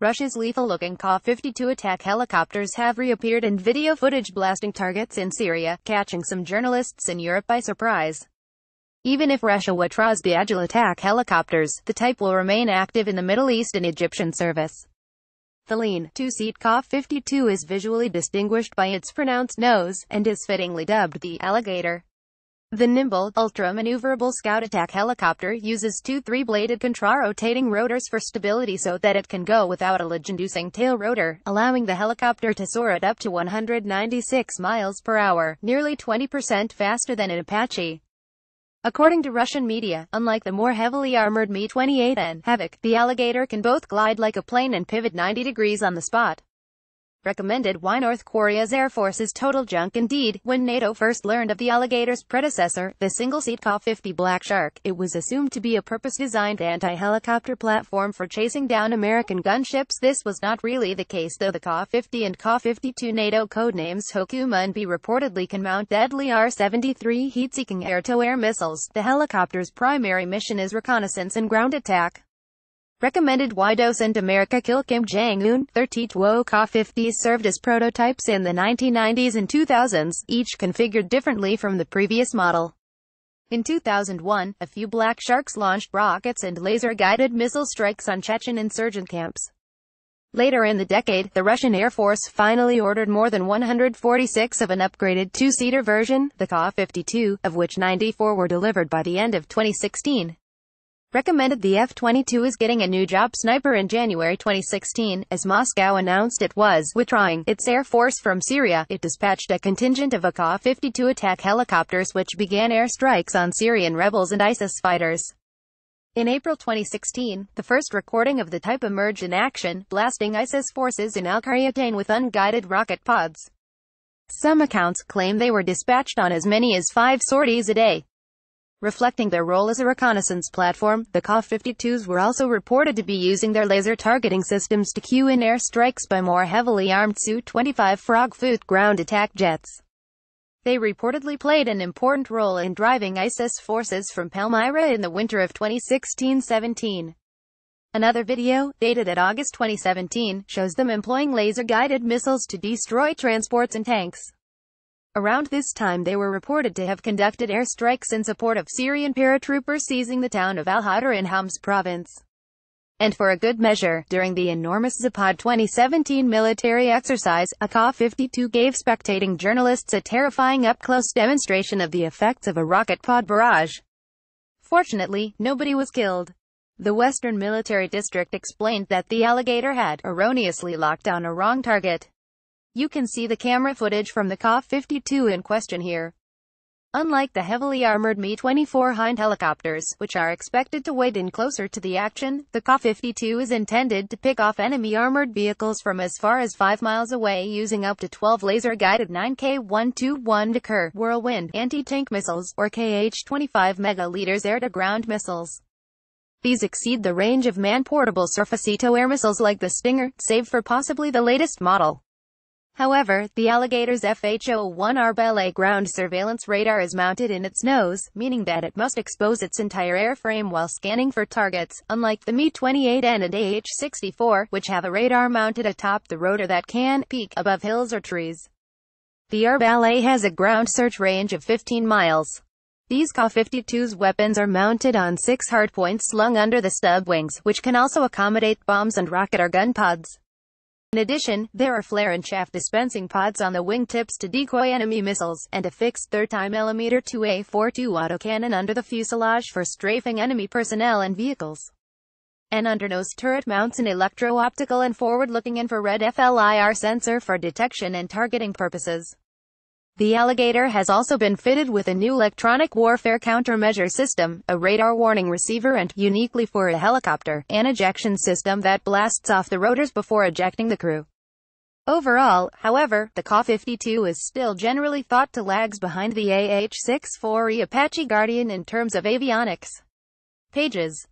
Russia's lethal-looking Ka-52 attack helicopters have reappeared in video footage blasting targets in Syria, catching some journalists in Europe by surprise. Even if Russia withdraws the agile attack helicopters, the type will remain active in the Middle East and Egyptian service. The lean, two-seat Ka-52 is visually distinguished by its pronounced nose, and is fittingly dubbed the alligator. The nimble, ultra-maneuverable Scout attack helicopter uses two three-bladed contra-rotating rotors for stability so that it can go without a ledge-inducing tail rotor, allowing the helicopter to soar at up to 196 miles per hour, nearly 20% faster than an Apache. According to Russian media, unlike the more heavily armored Mi-28 and Havoc, the Alligator can both glide like a plane and pivot 90 degrees on the spot recommended why North Korea's Air Force is total junk indeed. When NATO first learned of the Alligator's predecessor, the single-seat Ka-50 Black Shark, it was assumed to be a purpose-designed anti-helicopter platform for chasing down American gunships. This was not really the case though the Ka-50 and Ka-52 NATO codenames Hokum A and B reportedly can mount deadly R-73 heat-seeking air-to-air missiles. The helicopter's primary mission is reconnaissance and ground attack. Recommended why docent America kill Kim Jong-un. 32 Ka-50s served as prototypes in the 1990s and 2000s, each configured differently from the previous model. In 2001, a few Black Sharks launched rockets and laser-guided missile strikes on Chechen insurgent camps. Later in the decade, the Russian Air Force finally ordered more than 146 of an upgraded two-seater version, the Ka-52, of which 94 were delivered by the end of 2016 recommended the F-22 is getting a new job sniper in January 2016, as Moscow announced it was withdrawing its air force from Syria. It dispatched a contingent of Ka-52 attack helicopters which began air strikes on Syrian rebels and ISIS fighters. In April 2016, the first recording of the type emerged in action, blasting ISIS forces in Al-Qaryatayn with unguided rocket pods. Some accounts claim they were dispatched on as many as five sorties a day. Reflecting their role as a reconnaissance platform, the Ka-52s were also reported to be using their laser targeting systems to cue in air strikes by more heavily armed Su-25 Frogfoot ground attack jets. They reportedly played an important role in driving ISIS forces from Palmyra in the winter of 2016-17. Another video, dated at August 2017, shows them employing laser-guided missiles to destroy transports and tanks. Around this time they were reported to have conducted airstrikes in support of Syrian paratroopers seizing the town of al-Hudar in Homs province. And for a good measure, during the enormous Zapad 2017 military exercise, a Ka-52 gave spectating journalists a terrifying up-close demonstration of the effects of a rocket pod barrage. Fortunately, nobody was killed. The Western Military District explained that the alligator had erroneously locked down a wrong target. You can see the camera footage from the Ka-52 in question here. Unlike the heavily armored Mi-24 Hind helicopters, which are expected to wade in closer to the action, the Ka-52 is intended to pick off enemy armored vehicles from as far as 5 miles away using up to 12 laser-guided 9K-121 Decker Whirlwind anti-tank missiles, or KH-25 Mega air-to-ground missiles. These exceed the range of man-portable surface-to-air missiles like the Stinger, save for possibly the latest model. However, the Alligator's FH-01 Arbalet ground surveillance radar is mounted in its nose, meaning that it must expose its entire airframe while scanning for targets, unlike the Mi-28N and AH-64, which have a radar mounted atop the rotor that can peek above hills or trees. The Arbalet has a ground search range of 15 miles. These Ka-52's weapons are mounted on six hardpoints slung under the stub wings, which can also accommodate bombs and rocket or gun pods. In addition, there are flare and chaff dispensing pods on the wingtips to decoy enemy missiles, and a fixed 30mm 2A42 autocannon under the fuselage for strafing enemy personnel and vehicles. An undernose turret mounts an electro-optical and forward-looking infrared FLIR sensor for detection and targeting purposes. The Alligator has also been fitted with a new electronic warfare countermeasure system, a radar warning receiver and, uniquely for a helicopter, an ejection system that blasts off the rotors before ejecting the crew. Overall, however, the Ka-52 is still generally thought to lags behind the AH-64E Apache Guardian in terms of avionics. Pages